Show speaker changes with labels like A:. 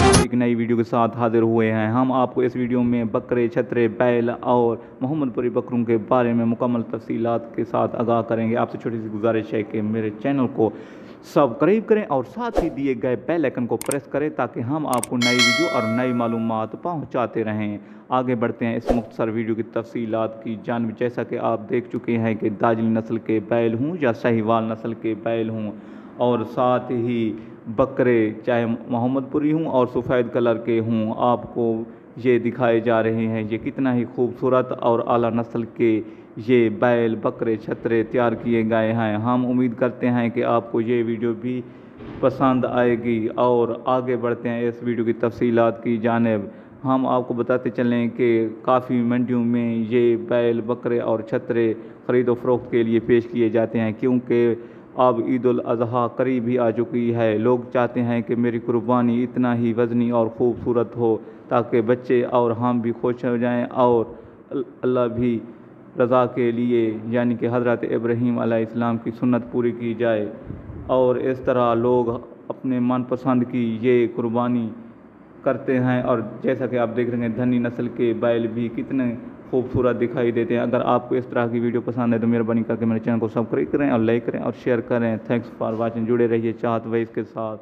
A: एक नई वीडियो के साथ हाजिर हुए हैं। हम आपको इस वीडियो में बकरे, छतरे, बैल और मोहम्मदपुरी बकरों के बारे में मुकम्मल तफसीलात के साथ आगाह करेंगे। आपसे छोटी सी गुजारिश है कि मेरे चैनल को सब्सक्राइब करें और साथ ही दिए गए बेल आइकन को प्रेस करें ताकि हम आपको नई वीडियो और नई मालूम पहुँचाते रहें। आगे बढ़ते हैं इस मुख्तर वीडियो की तफसीलात की जानब। जैसा कि आप देख चुके हैं कि दाजली नस्ल के बैल हूँ या सहीवाल नस्ल के बैल हूँ और साथ ही बकरे, चाहे मोहम्मदपुरी हूँ और सफ़ेद कलर के हूँ, आपको ये दिखाए जा रहे हैं। ये कितना ही खूबसूरत और आला नस्ल के ये बैल, बकरे, छतरे तैयार किए गए हैं। हम उम्मीद करते हैं कि आपको ये वीडियो भी पसंद आएगी और आगे बढ़ते हैं इस वीडियो की तफसीलात की जानब। हम आपको बताते चलें कि काफ़ी मंडियों में ये बैल, बकरे और छतरे ख़रीदो फ़रोख्त के लिए पेश किए जाते हैं, क्योंकि अब ईद अज़हा करीब ही आ चुकी है। लोग चाहते हैं कि मेरी कुर्बानी इतना ही वज़नी और ख़ूबसूरत हो ताकि बच्चे और हम भी खुश हो जाएँ और अल्लाह भी रज़ा के लिए, यानी कि हज़रत इब्राहीम इस्लाम की सुन्नत पूरी की जाए। और इस तरह लोग अपने मनपसंद की ये कुर्बानी करते हैं और जैसा कि आप देख रहे हैं, धनी नस्ल के बैल भी कितने खूबसूरत दिखाई देते हैं। अगर आपको इस तरह की वीडियो पसंद है तो मेहरबानी करके मेरे चैनल को सब्सक्राइब करें और लाइक करें और शेयर करें। थैंक्स फॉर वॉचिंग जुड़े रहिए चाहत वही के साथ।